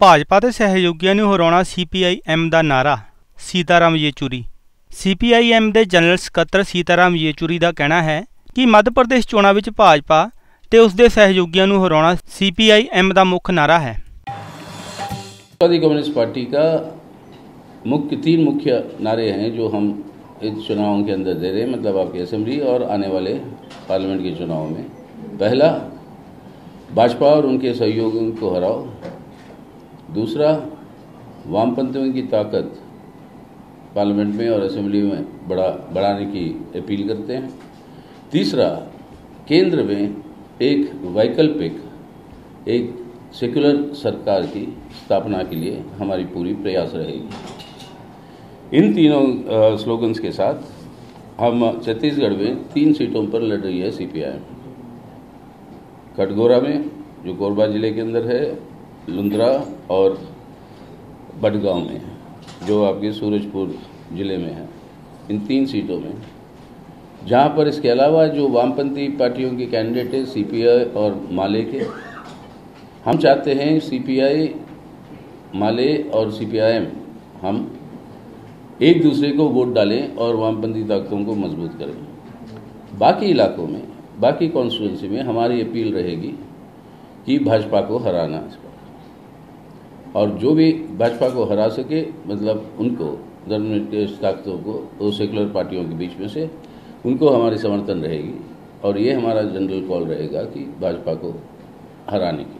ਭਾਜਪਾ ਦੇ ਸਹਿਯੋਗੀਆਂ ਨੂੰ ਹਰਾਉਣਾ ਸੀਪੀਆਈ-ਐਮ ਦਾ ਨਾਰਾ ਸੀਤਾਰਾਮ ਯੇਚੂਰੀ ਸੀਪੀਆਈ-ਐਮ ਦੇ ਜਨਰਲ ਸਕੱਤਰ ਸੀਤਾਰਾਮ ਯੇਚੂਰੀ ਦਾ ਕਹਿਣਾ ਹੈ ਕਿ ਮੱਧ ਪ੍ਰਦੇਸ਼ ਚੋਣਾਂ ਵਿੱਚ ਭਾਜਪਾ ਤੇ ਉਸ ਦੇ ਸਹਿਯੋਗੀਆਂ ਨੂੰ ਹਰਾਉਣਾ ਸੀਪੀਆਈ-ਐਮ ਦਾ ਮੁੱਖ ਨਾਰਾ ਹੈ समाजवादी कम्युनिस्ट पार्टी का मुख्य तीन मुख्य नारे हैं जो हम इस चुनावों के अंदर दे रहे हैं मतलब आपकी असेंबली और आने वाले पार्लियामेंट के चुनाव में पहला भाजपा और उनके सहयोगियों को हराओ दूसरा, वामपंथियों की ताकत पार्लियामेंट में और असेंबली में बढ़ा, बढ़ाने की अपील करते हैं। तीसरा, केंद्र में एक वैकल्पिक, एक सेक्युलर सरकार की स्थापना के लिए हमारी पूरी प्रयास रहेगी। इन तीनों स्लोगन्स के साथ हम छत्तीसगढ़ में तीन सीटों पर लड़ रही है सीपीआई। कटगोरा में, जो कोरबा ज़िले के अंदर है लुंद्रा और बडगांव में जो आपके सूरजपुर ज़िले में है, इन तीन सीटों में। जहाँ पर इसके अलावा जो वामपंथी पार्टियों के कैंडिडेट है सीपीआई और माले के, हम चाहते हैं सीपीआई माले और सीपीआईएम हम एक दूसरे को वोट डालें और वामपंथी ताकतों को मज़बूत करें। बाकी इलाकों में, बाकी कॉन्स्टिट्यूंसी में हमारी अपील रहेगी कि भाजपा को हराना और जो भी भाजपा को हरा सके मतलब उनको धर्मनिरपेक्ष ताकतों को वो सेकुलर पार्टियों के बीच में से, उनको हमारी समर्थन रहेगी। और ये हमारा जनरल कॉल रहेगा कि भाजपा को हराने की